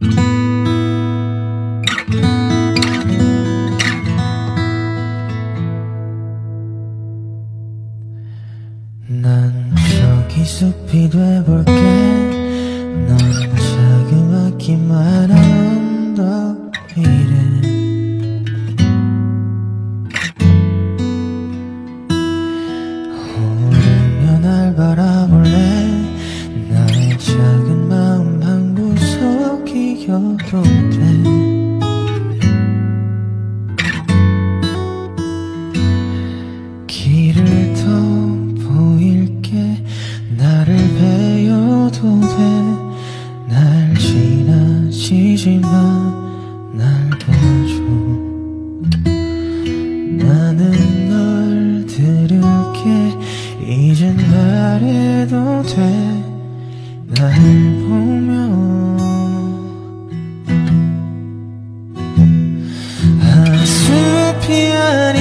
난 저기 숲이 돼볼게. 넌 마셔도 돼. 길을 더 보일게. 나를 베어도 돼 날 지나치지 마날 보줘. 나는 널 들을게. 이젠 말해도 돼날 보면